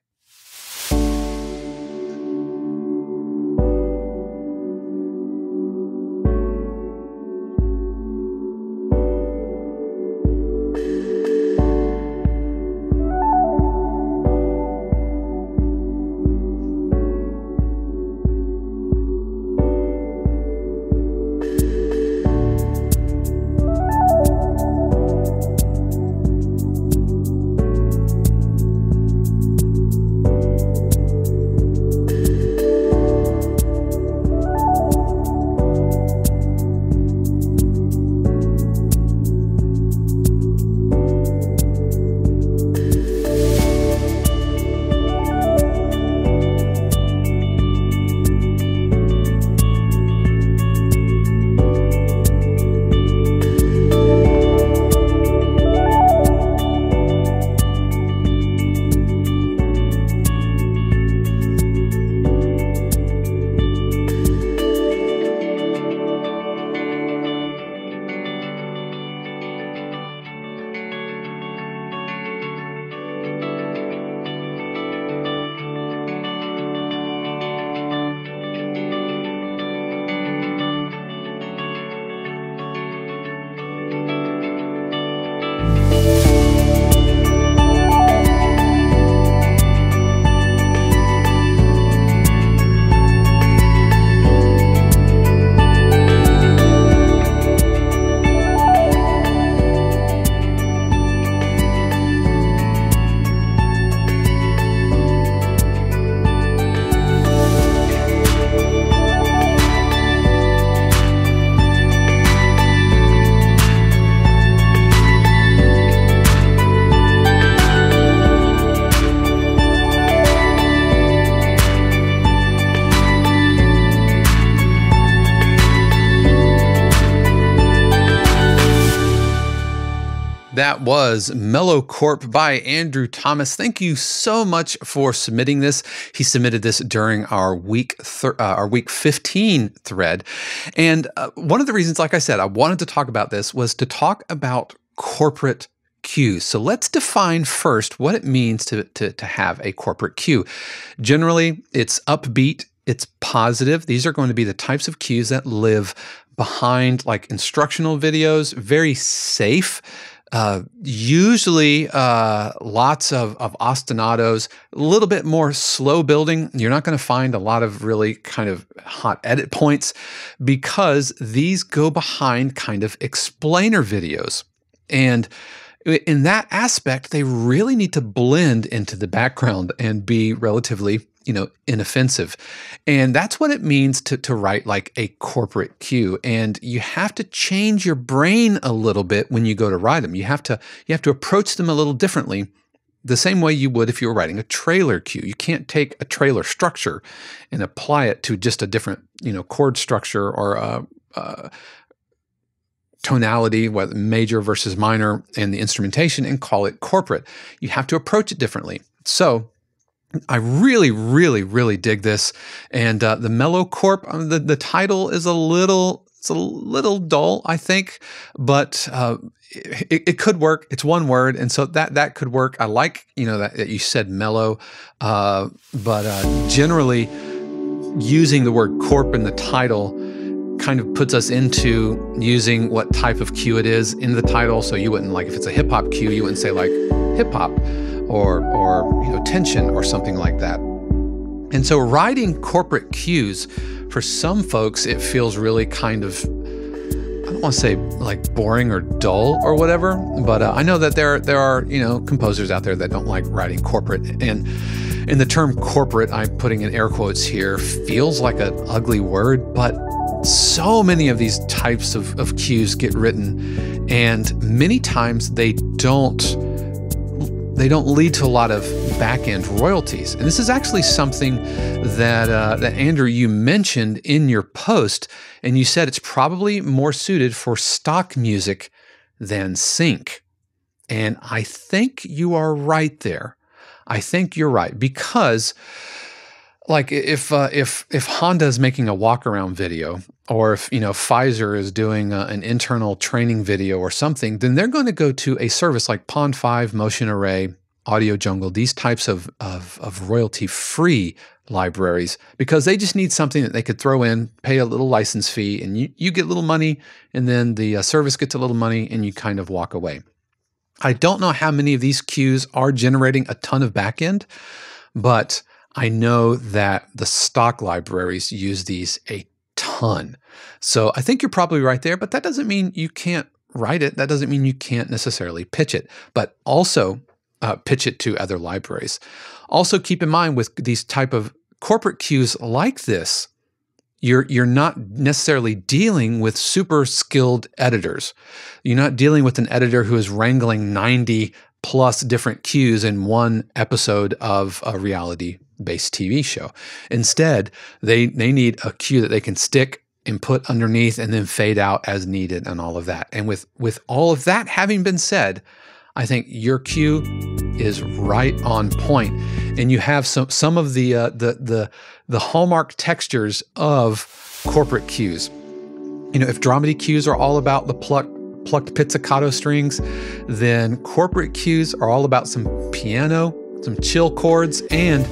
Was Mellow Corp by Andrew Thomas. Thank you so much for submitting this. He submitted this during our week uh, our week 15 thread. And uh, one of the reasons like I said I wanted to talk about this was to talk about corporate cues. So let's define first what it means to, to, to have a corporate cue. Generally, it's upbeat, it's positive. These are going to be the types of cues that live behind like instructional videos, very safe. Uh, usually, uh, lots of, of ostinatos, a little bit more slow building. You're not going to find a lot of really kind of hot edit points because these go behind kind of explainer videos. And in that aspect, they really need to blend into the background and be relatively you know inoffensive and that's what it means to, to write like a corporate cue and you have to change your brain a little bit when you go to write them you have to you have to approach them a little differently the same way you would if you were writing a trailer cue you can't take a trailer structure and apply it to just a different you know chord structure or a, a tonality, whether major versus minor, and the instrumentation, and call it corporate. You have to approach it differently. So I really, really, really dig this. And uh, the Mellow Corp, um, the, the title is a little, it's a little dull, I think, but uh, it, it, could work. It's one word, and so that that could work. I like, you know, that, that you said mellow, uh, but uh, generally using the word corp in the title kind of puts us into using what type of cue it is in the title. So you wouldn't like if it's a hip hop cue, you wouldn't say like hip hop or or you know tension or something like that. And so writing corporate cues for some folks it feels really kind of I don't want to say like boring or dull or whatever, but uh, I know that there there are you know composers out there that don't like writing corporate and. in the term corporate, I'm putting in air quotes here, feels like an ugly word, but so many of these types of, of cues get written, and many times they don't they don't lead to a lot of back end royalties. And this is actually something that uh, that Andrew you mentioned in your post, and you said it's probably more suited for stock music than sync. And I think you are right there. I think you're right because like if uh, if if Honda is making a walk around video, or if you know Pfizer is doing a, an internal training video or something, then they're going to go to a service like Pond5, Motion Array, Audio Jungle, these types of of, of royalty free libraries because they just need something that they could throw in, pay a little license fee, and you you get a little money, and then the uh, service gets a little money, and you kind of walk away. I don't know how many of these cues are generating a ton of backend, but I know that the stock libraries use these a ton. So I think you're probably right there, but that doesn't mean you can't write it. That doesn't mean you can't necessarily pitch it, but also uh, pitch it to other libraries. Also keep in mind with these type of corporate cues like this, you're you're not necessarily dealing with super skilled editors. You're not dealing with an editor who is wrangling 90 plus different cues in one episode of a reality based TV show. Instead, they they need a cue that they can stick and put underneath and then fade out as needed and all of that. And with with all of that having been said, I think your cue is right on point, and you have some some of the uh, the the the hallmark textures of corporate cues. You know, if dramedy cues are all about the pluck plucked pizzicato strings, then corporate cues are all about some piano, some chill chords, and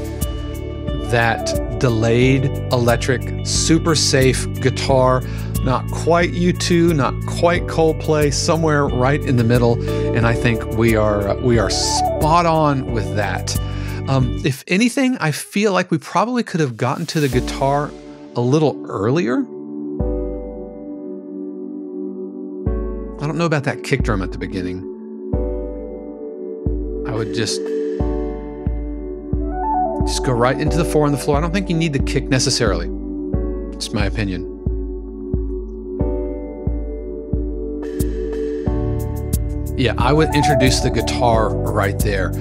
that delayed electric, super safe guitar. Not quite U2, not quite Coldplay, somewhere right in the middle. And I think we are we are spot on with that. Um, if anything, I feel like we probably could have gotten to the guitar a little earlier. I don't know about that kick drum at the beginning. I would just just go right into the four on the floor. I don't think you need the kick necessarily. It's my opinion. Yeah, I would introduce the guitar right there.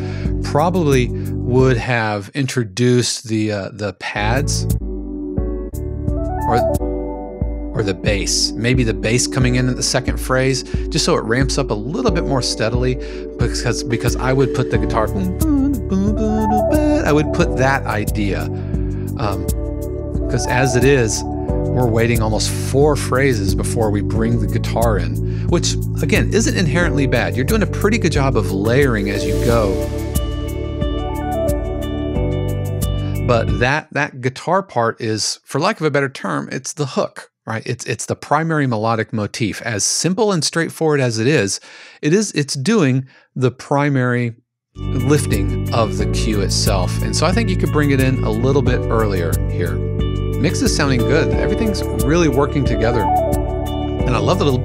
Probably would have introduced the uh, the pads or or the bass. Maybe the bass coming in at the second phrase, just so it ramps up a little bit more steadily. Because because I would put the guitar, I would put that idea. Because um, as it is, we're waiting almost four phrases before we bring the guitar in, which again isn't inherently bad. You're doing a pretty good job of layering as you go. But that that guitar part is, for lack of a better term, it's the hook, right? It's it's the primary melodic motif. As simple and straightforward as it is, it is it's doing the primary lifting of the cue itself. And so I think you could bring it in a little bit earlier here. Mix is sounding good. Everything's really working together. And I love the little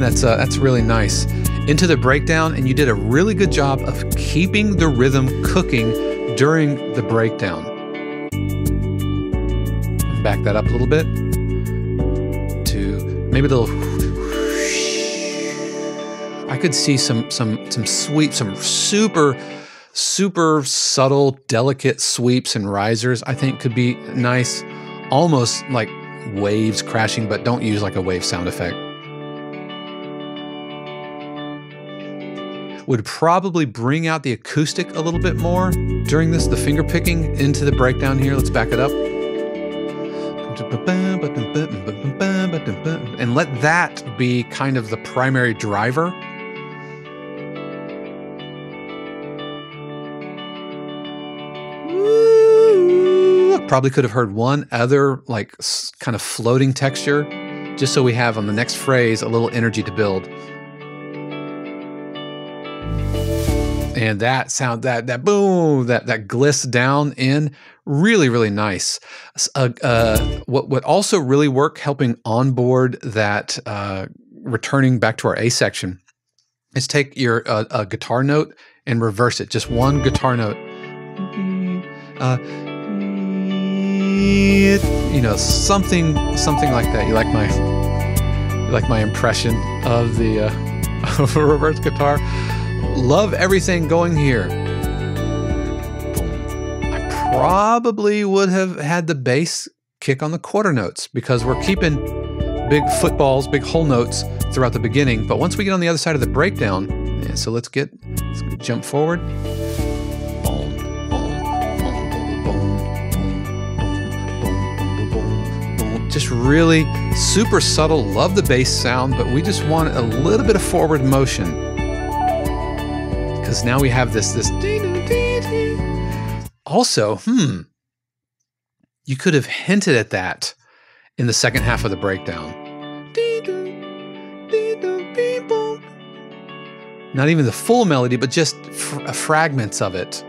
that's uh, that's really nice. Into the breakdown, and you did a really good job of keeping the rhythm cooking during the breakdown. Back that up a little bit to maybe a little. I could see some some some sweep, some super super subtle, delicate sweeps and risers. I think could be nice, almost like waves crashing, but don't use like a wave sound effect. would probably bring out the acoustic a little bit more during this, the finger picking into the breakdown here. Let's back it up. And let that be kind of the primary driver. Probably could have heard one other, like, kind of floating texture, just so we have on the next phrase a little energy to build. and that sound that that boom that that gliss down in really really nice. Uh, uh, what what also really work helping onboard that uh, returning back to our a section is take your uh, guitar note and reverse it. Just one guitar note. Uh, you know something something like that you like my you like my impression of the uh, of a reverse guitar Love everything going here. I probably would have had the bass kick on the quarter notes because we're keeping big footballs, big whole notes throughout the beginning. But once we get on the other side of the breakdown, yeah, so let's get, let's jump forward. Just really super subtle. Love the bass sound, but we just want a little bit of forward motion because now we have this this. Also, hmm, you could have hinted at that in the second half of the breakdown. Not even the full melody, but just fr- fragments of it.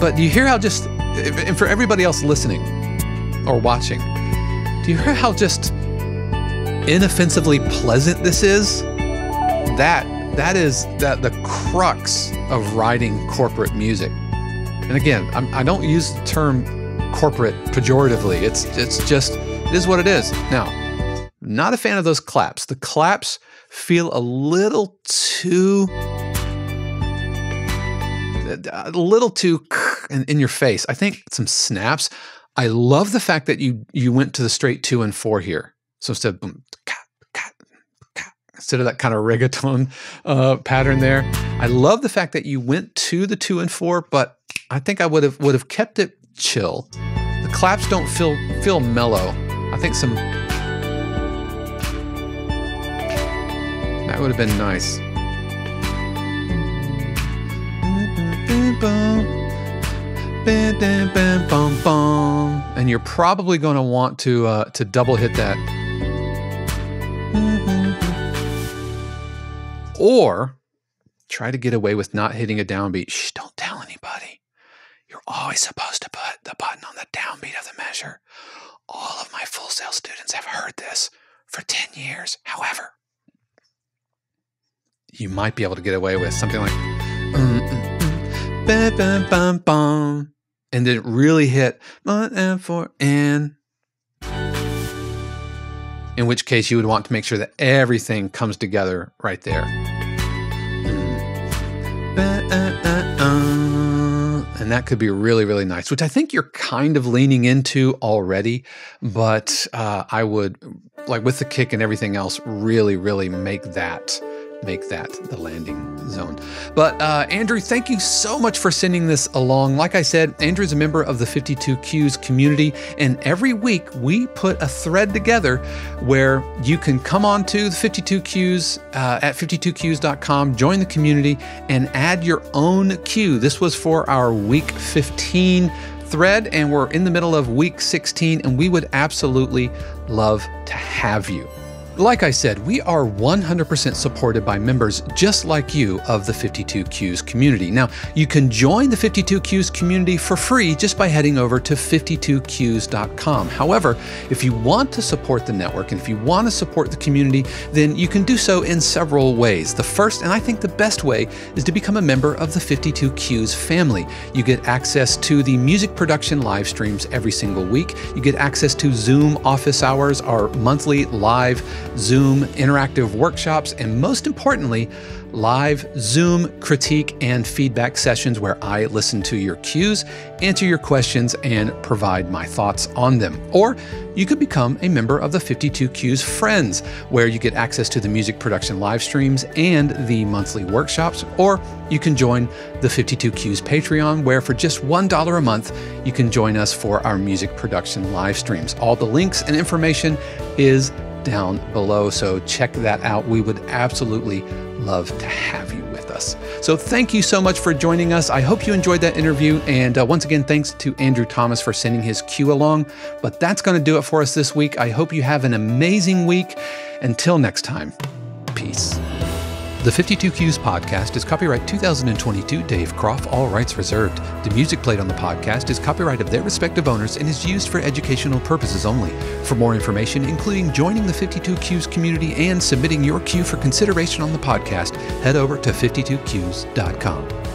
But do you hear how just, and for everybody else listening or watching, do you hear how just inoffensively pleasant this is? that that is that the crux of writing corporate music. And again, I'm, I do not use the term corporate pejoratively. It's it's just it is what it is. Now, not a fan of those claps. The claps feel a little too a little too in, in your face. I think some snaps. I love the fact that you you went to the straight two and four here. So instead of boom, instead of that kind of reggaeton uh, pattern there. I love the fact that you went to the two and four, but I think I would have would have kept it chill. The claps don't feel feel mellow. I think some that would have been nice. And you're probably going to want to uh, to double hit that Or try to get away with not hitting a downbeat. Shh, don't tell anybody. You're always supposed to put the button on the downbeat of the measure. All of my Full Sail students have heard this for 10 years. However, you might be able to get away with something like bam, bam, bam, bam, and then really hit and four and in which case you would want to make sure that everything comes together right there. and that could be really, really nice, which I think you're kind of leaning into already. But uh, I would, like with the kick and everything else, really, really make that make that the landing zone. But uh, Andrew, thank you so much for sending this along. Like I said, Andrew's a member of the 52 Cues community, and every week we put a thread together where you can come on to the 52 Cues uh, at 52cues.com, join the community, and add your own cue. This was for our week 15 thread, and we're in the middle of week 16, and we would absolutely love to have you. Like I said, we are 100% supported by members just like you of the 52 Cues community. Now, you can join the 52 Cues community for free just by heading over to 52cues.com. However, if you want to support the network and if you want to support the community, then you can do so in several ways. The first, and I think the best way, is to become a member of the 52 Cues family. You get access to the music production live streams every single week. You get access to Zoom office hours, our monthly live Zoom interactive workshops, and most importantly, live Zoom critique and feedback sessions where I listen to your cues, answer your questions, and provide my thoughts on them. Or you could become a member of the 52 Cues Friends, where you get access to the music production live streams and the monthly workshops. Or you can join the 52 Cues Patreon, where for just $1 a month, you can join us for our music production live streams. All the links and information is down below. So check that out. We would absolutely love to have you with us. So thank you so much for joining us. I hope you enjoyed that interview. And uh, once again, thanks to Andrew Thomas for sending his cue along. But that's going to do it for us this week. I hope you have an amazing week. Until next time, peace. The 52 Cues podcast is copyright 2022 Dave Kropf, all rights reserved. The music played on the podcast is copyright of their respective owners and is used for educational purposes only. For more information, including joining the 52 Cues community and submitting your cue for consideration on the podcast, head over to 52cues.com.